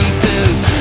senses.